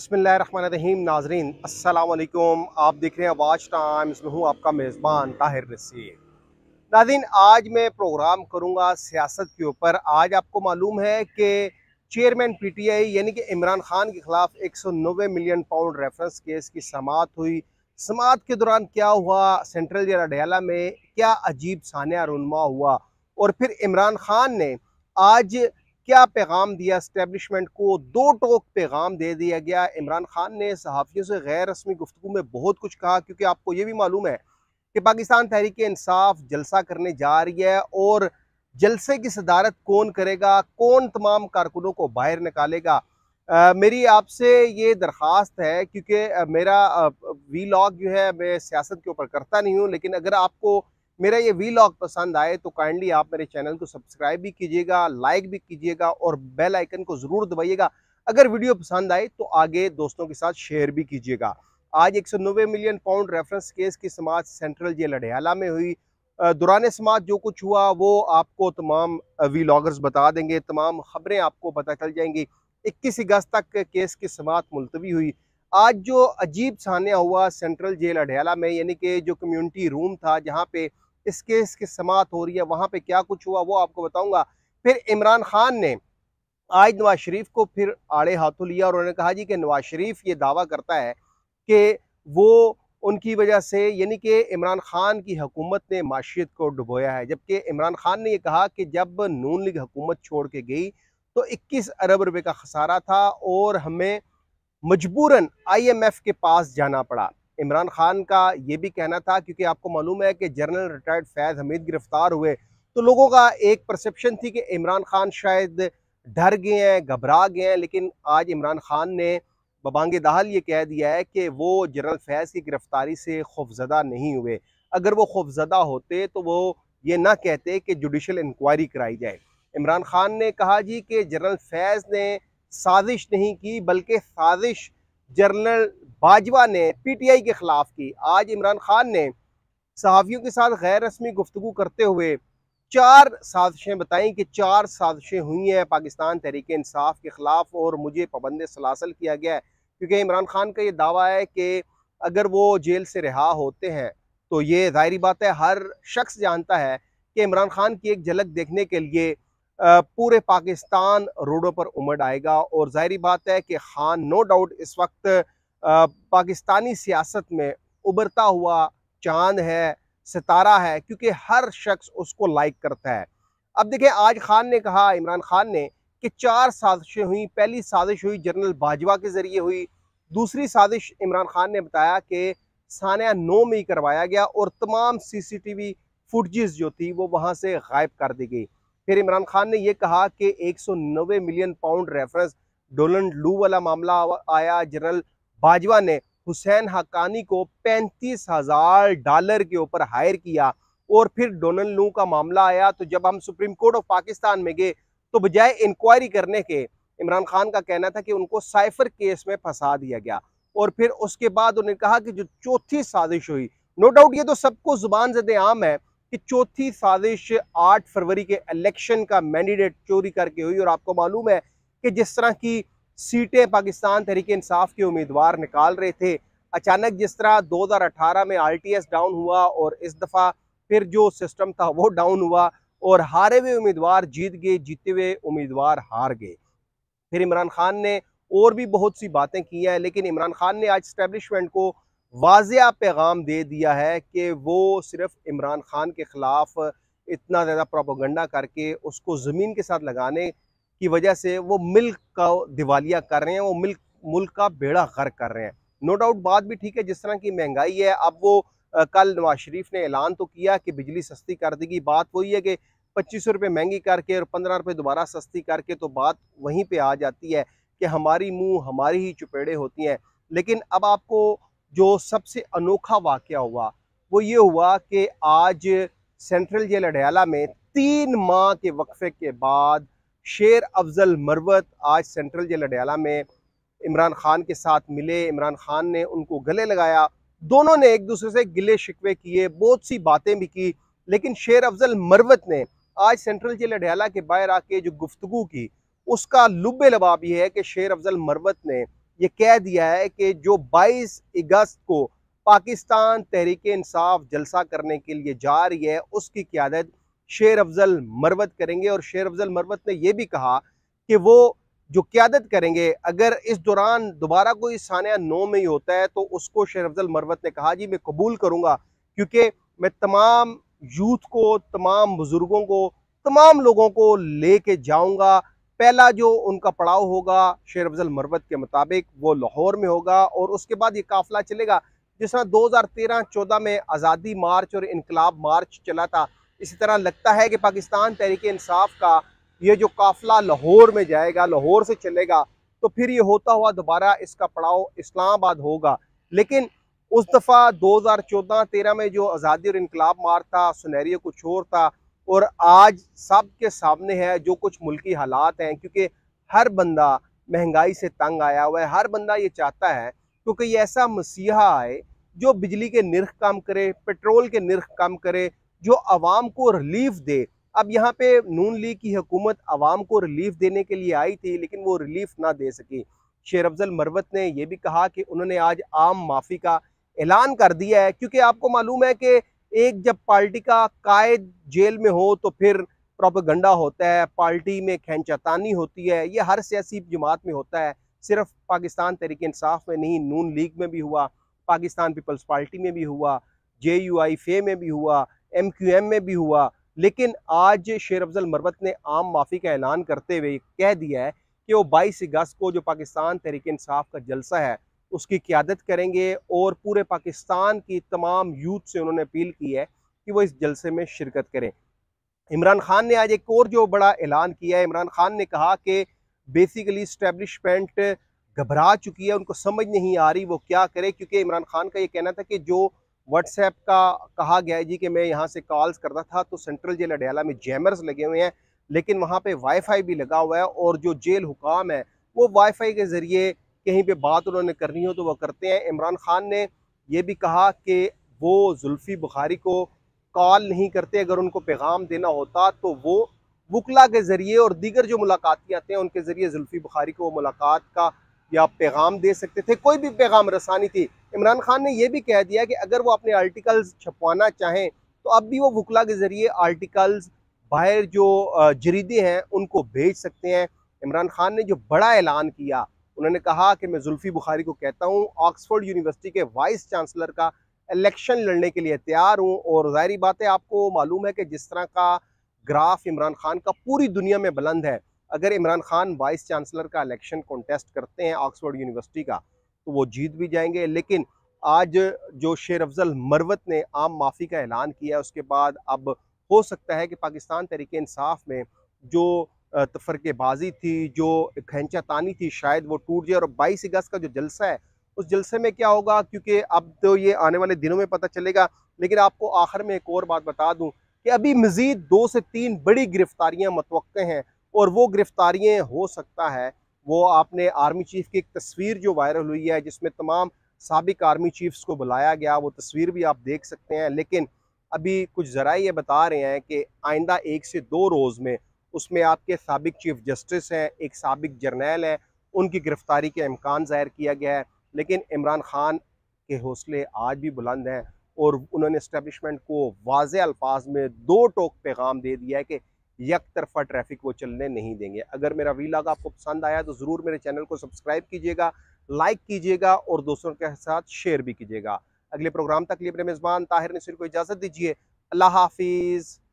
بسم اللہ الرحمن الرحیم، ناظرین، السلام علیکم۔ آپ دیکھ رہے ہیں واچ ٹائمز میں ہوں آپ کا میزبان طاہر رسید۔ ناظرین، آج میں پروگرام کروں گا سیاست کے اوپر۔ آج آپ کو معلوم ہے کہ چیئرمین پی ٹی آئی یعنی کہ عمران خان کے خلاف ایک سو نوے ملین پاؤنڈ ریفرنس کیس کی سماعت ہوئی۔ سماعت کے دوران کیا ہوا؟ سینٹرل جیل اڈیالہ میں کیا عجیب سانیہ رونما ہوا؟ اور پھر عمران خان نے آج کیا پیغام دیا اسٹیبلشمنٹ کو؟ دو ٹوک پیغام دے دیا گیا۔ عمران خان نے صحافیوں سے غیر رسمی گفتگو میں بہت کچھ کہا، کیونکہ آپ کو یہ بھی معلوم ہے کہ پاکستان تحریک انصاف جلسہ کرنے جا رہی ہے اور جلسے کی صدارت کون کرے گا؟ کون تمام کارکنوں کو باہر نکالے گا؟ میری آپ سے یہ درخواست ہے، کیونکہ میرا وی لاگ جو ہے، میں سیاست کے اوپر کرتا نہیں ہوں، لیکن اگر آپ کو میرا یہ وی لاگ پسند آئے تو کائنڈلی آپ میرے چینل کو سبسکرائب بھی کیجیے گا لائک بھی کیجیے گا اور بیل آئیکن کو ضرور دبائیے گا۔ اگر ویڈیو پسند آئے تو آگے دوستوں کے ساتھ شیئر بھی کیجیے گا۔ آج ایک سو نوے ملین پاؤنڈ ریفرنس کیس کی سماعت سینٹرل جیل اڈیالہ میں ہوئی۔ دوران سماعت جو کچھ ہوا وہ آپ کو تمام وی لاگرز بتا دیں گے، تمام خبریں آپ کو پتہ چل جائیں گی۔ اکیس اگست تک کیس کی سماعت ملتوی ہوئی۔ آج جو عجیب سانیہ ہوا سینٹرل جیل اڈیالہ میں یعنی کہ جو کمیونٹی روم تھا جہاں پہ اس کیس کی سماعت ہو رہی ہے، وہاں پہ کیا کچھ ہوا وہ آپ کو بتاؤں گا۔ پھر عمران خان نے آج نواز شریف کو پھر آڑے ہاتھوں لیا اور انہوں نے کہا جی کہ نواز شریف یہ دعویٰ کرتا ہے کہ وہ ان کی وجہ سے یعنی کہ عمران خان کی حکومت نے معاشیت کو ڈبویا ہے۔ جبکہ عمران خان نے یہ کہا کہ جب نون لیگ حکومت چھوڑ کے گئی تو اکیس ارب روپے کا خسارہ تھا اور ہمیں مجبوراً آئی ایم ایف کے پاس جانا پڑا۔ عمران خان کا یہ بھی کہنا تھا، کیونکہ آپ کو معلوم ہے کہ جنرل ریٹائرڈ فیض حمید گرفتار ہوئے۔ تو لوگوں کا ایک پرسپشن تھی کہ عمران خان شاید ڈر گئے ہیں، گھبرا گئے ہیں، لیکن آج عمران خان نے ببانگ دہل یہ کہہ دیا ہے کہ وہ جنرل فیض کی گرفتاری سے خوفزدہ نہیں ہوئے۔ اگر وہ خوفزدہ ہوتے تو وہ یہ نہ کہتے کہ جوڈیشل انکوائری کرائی جائے۔ عمران خان نے کہا جی کہ جنرل فیض نے سازش نہیں کی، بلکہ سازش جنرل باجوہ نے پی ٹی آئی کے خلاف کی۔ آج عمران خان نے صحافیوں کے ساتھ غیر رسمی گفتگو کرتے ہوئے چار سازشیں بتائیں کہ چار سازشیں ہوئی ہیں۔ پاکستان تحریک انصاف کے خلاف اور مجھے پابند سلاسل کیا گیا ہے۔ کیونکہ عمران خان کا یہ دعویٰ ہے کہ اگر وہ جیل سے رہا ہوتے ہیں تو یہ ظاہری بات ہے، ہر شخص جانتا ہے کہ عمران خان کی ایک جھلک دیکھنے کے لیے پورے پاکستان روڈوں پر امڑ آئے گا۔ اور ظاہری بات ہے کہ خان نو ڈاؤٹ اس وقت پاکستانی سیاست میں ابھرتا ہوا چاند ہے، ستارہ ہے، کیونکہ ہر شخص اس کو لائک کرتا ہے۔ اب دیکھیں، آج خان نے کہا، عمران خان نے کہ چار سازشیں ہوئیں۔ پہلی سازش ہوئی جنرل باجوہ کے ذریعے ہوئی۔ دوسری سازش عمران خان نے بتایا کہ سانیہ نو میں ہی کروایا گیا اور تمام سی سی ٹی وی فوٹجز جو تھی وہ وہاں سے غائب کر دی گئی۔ پھر عمران خان نے یہ کہا کہ ایک سو نوے ملین پاؤنڈ ریفرنس ڈولنڈ لو والا معاملہ آیا۔ جنرل باجوہ نے حسین حقانی کو پینتیس ہزار ڈالر کے اوپر ہائر کیا اور پھر ڈونل لو کا معاملہ آیا۔ تو جب ہم سپریم کورٹ آف پاکستان میں گئے تو بجائے انکوائری کرنے کے عمران خان کا کہنا تھا کہ ان کو سائفر کیس میں پھنسا دیا گیا۔ اور پھر اس کے بعد انہوں نے کہا کہ جو چوتھی سازش ہوئی نو no ڈاؤٹ یہ تو سب کو زبان زد عام ہے کہ چوتھی سازش آٹھ فروری کے الیکشن کا مینڈیڈیٹ چوری کر کے ہوئی اور آپ کو معلوم ہے کہ جس طرح کی سیٹیں پاکستان تحریک انصاف کے امیدوار نکال رہے تھے۔ اچانک جس طرح دو ہزار اٹھارہ میں آر ٹی ایس ڈاؤن ہوا اور اس دفعہ پھر جو سسٹم تھا وہ ڈاؤن ہوا اور ہارے ہوئے امیدوار جیت گئے، جیتے ہوئے امیدوار ہار گئے۔ پھر عمران خان نے اور بھی بہت سی باتیں کی ہیں، لیکن عمران خان نے آج اسٹیبلشمنٹ کو واضح پیغام دے دیا ہے کہ وہ صرف عمران خان کے خلاف اتنا زیادہ پروپوگنڈا کر کے اس کو زمین کے ساتھ لگانے کی وجہ سے وہ ملک کا دیوالیہ کر رہے ہیں، وہ ملک ملک کا بیڑا غرق کر رہے ہیں۔ نو ڈاؤٹ بات بھی ٹھیک ہے، جس طرح کی مہنگائی ہے، اب وہ کل نواز شریف نے اعلان تو کیا کہ بجلی سستی کر دے گی۔ بات وہی ہے کہ پچیس سو روپے مہنگی کر کے اور پندرہ روپے دوبارہ سستی کر کے تو بات وہیں پہ آ جاتی ہے کہ ہماری منہ ہماری ہی چپیڑے ہوتی ہیں۔ لیکن اب آپ کو جو سب سے انوکھا واقعہ ہوا، وہ یہ ہوا کہ آج سینٹرل جیل اڈیالہ میں تین ماہ کے وقفے کے بعد شیر افضل مروت آج سینٹرل جیل اڈیالہ میں عمران خان کے ساتھ ملے۔ عمران خان نے ان کو گلے لگایا۔ دونوں نے ایک دوسرے سے گلے شکوے کیے، بہت سی باتیں بھی کی، لیکن شیر افضل مروت نے آج سینٹرل جیل اڈیالہ کے باہر آ کے جو گفتگو کی، اس کا لب لباب یہ ہے کہ شیر افضل مروت نے یہ کہہ دیا ہے کہ جو بائیس اگست کو پاکستان تحریک انصاف جلسہ کرنے کے لیے جا رہی ہے، اس کی قیادت شیر افضل مروت کریں گے اور شیر افضل مروت نے یہ بھی کہا کہ وہ جو قیادت کریں گے، اگر اس دوران دوبارہ کوئی سانیہ نو میں ہی ہوتا ہے تو اس کو شیر افضل مروت نے کہا جی میں قبول کروں گا، کیونکہ میں تمام یوتھ کو، تمام بزرگوں کو، تمام لوگوں کو لے کے جاؤں گا۔ پہلا جو ان کا پڑاؤ ہوگا شیر افضل مروت کے مطابق وہ لاہور میں ہوگا اور اس کے بعد یہ قافلہ چلے گا۔ جس طرح دو ہزار تیرہ، چودہ میں آزادی مارچ اور انقلاب مارچ چلا تھا اسی طرح لگتا ہے کہ پاکستان تحریک انصاف کا یہ جو قافلہ لاہور میں جائے گا، لاہور سے چلے گا، تو پھر یہ ہوتا ہوا دوبارہ اس کا پڑاؤ اسلام آباد ہوگا۔ لیکن اس دفعہ دو ہزار چودہ تیرہ میں جو آزادی اور انقلاب مار تھا، سنہری کچھ اور تھا، اور آج سب کے سامنے ہے جو کچھ ملکی حالات ہیں، کیونکہ ہر بندہ مہنگائی سے تنگ آیا ہوا ہے، ہر بندہ یہ چاہتا ہے، کیونکہ یہ ایسا مسیحا آئے جو بجلی کے نرخ کم کرے، پیٹرول کے نرخ کم کرے جو عوام کو ریلیف دے۔ اب یہاں پہ نون لیگ کی حکومت عوام کو ریلیف دینے کے لیے آئی تھی، لیکن وہ ریلیف نہ دے سکی۔ شیر افضل مروت نے یہ بھی کہا کہ انہوں نے آج عام معافی کا اعلان کر دیا ہے۔ کیونکہ آپ کو معلوم ہے کہ ایک جب پارٹی کا قائد جیل میں ہو تو پھر پروپیگنڈا ہوتا ہے، پارٹی میں کھینچاتانی ہوتی ہے۔ یہ ہر سیاسی جماعت میں ہوتا ہے۔ صرف پاکستان تحریک انصاف میں نہیں، نون لیگ میں بھی ہوا، پاکستان پیپلز پارٹی میں بھی ہوا، جے یو آئی فے میں بھی ہوا۔ ایم کیو ایم میں بھی ہوا۔ لیکن آج شیر افضل مروت نے عام معافی کا اعلان کرتے ہوئے کہہ دیا ہے کہ وہ بائیس اگست کو جو پاکستان تحریک انصاف کا جلسہ ہے، اس کی قیادت کریں گے اور پورے پاکستان کی تمام یوتھ سے انہوں نے اپیل کی ہے کہ وہ اس جلسے میں شرکت کریں۔ عمران خان نے آج ایک اور جو بڑا اعلان کیا ہے، عمران خان نے کہا کہ بیسیکلی اسٹیبلشمنٹ گھبرا چکی ہے، ان کو سمجھ نہیں آ رہی وہ کیا کرے، کیونکہ عمران خان کا یہ کہنا تھا کہ جو واٹس ایپ کا کہا گیا ہے جی کہ میں یہاں سے کالز کرتا تھا تو سینٹرل جیل اڈیالہ میں جیمرز لگے ہوئے ہیں، لیکن وہاں پہ وائی فائی بھی لگا ہوا ہے اور جو جیل حکام ہے، وہ وائی فائی کے ذریعے کہیں پہ بات انہوں نے کرنی ہو تو وہ کرتے ہیں۔ عمران خان نے یہ بھی کہا کہ وہ زلفی بخاری کو کال نہیں کرتے، اگر ان کو پیغام دینا ہوتا تو وہ وکلا کے ذریعے اور دیگر جو ملاقاتی آتے ہیں، ان کے ذریعے زلفی بخاری کو ملاقات کا یا پیغام دے سکتے تھے، کوئی بھی پیغام رسانی تھی۔ عمران خان نے یہ بھی کہہ دیا کہ اگر وہ اپنے آرٹیکلز چھپوانا چاہیں تو اب بھی وہ وکلا کے ذریعے آرٹیکلز باہر جو جریدے ہیں، ان کو بھیج سکتے ہیں۔ عمران خان نے جو بڑا اعلان کیا، انہوں نے کہا کہ میں زلفی بخاری کو کہتا ہوں، آکسفورڈ یونیورسٹی کے وائس چانسلر کا الیکشن لڑنے کے لیے تیار ہوں۔ اور ظاہری بات ہے، آپ کو معلوم ہے کہ جس طرح کا گراف عمران خان کا پوری دنیا میں بلند ہے اگر عمران خان وائس چانسلر کا الیکشن کانٹیسٹ کرتے ہیں آکسفورڈ یونیورسٹی کا، تو وہ جیت بھی جائیں گے۔ لیکن آج جو شیر افضل مروت نے عام معافی کا اعلان کیا ہے، اس کے بعد اب ہو سکتا ہے کہ پاکستان تحریک انصاف میں جو تفرق بازی تھی، جو کھینچا تانی تھی، شاید وہ ٹوٹ جائے۔ اور بائیس اگست کا جو جلسہ ہے، اس جلسے میں کیا ہوگا؟ کیونکہ اب تو یہ آنے والے دنوں میں پتہ چلے گا۔ لیکن آپ کو آخر میں ایک اور بات بتا دوں کہ ابھی مزید دو سے تین بڑی گرفتاریاں متوقع ہیں۔ اور وہ گرفتاریاں ہو سکتا ہے۔ وہ آپ نے آرمی چیف کی ایک تصویر جو وائرل ہوئی ہے، جس میں تمام سابق آرمی چیفز کو بلایا گیا، وہ تصویر بھی آپ دیکھ سکتے ہیں۔ لیکن ابھی کچھ ذرائع یہ بتا رہے ہیں کہ آئندہ ایک سے دو روز میں اس میں آپ کے سابق چیف جسٹس ہیں، ایک سابق جرنیل ہیں، ان کی گرفتاری کے امکان ظاہر کیا گیا ہے۔ لیکن عمران خان کے حوصلے آج بھی بلند ہیں اور انہوں نے اسٹیبلشمنٹ کو واضح الفاظ میں دو ٹوک پیغام دے دیا ہے کہ یک طرفہ ٹریفک وہ چلنے نہیں دیں گے۔ اگر میرا ویلاگ آپ کو پسند آیا تو ضرور میرے چینل کو سبسکرائب کیجیے گا، لائک کیجیے گا اور دوستوں کے ساتھ شیئر بھی کیجیے گا۔ اگلے پروگرام تک لیے اپنے میزبان طاہر نصیر کو اجازت دیجیے۔ اللہ حافظ۔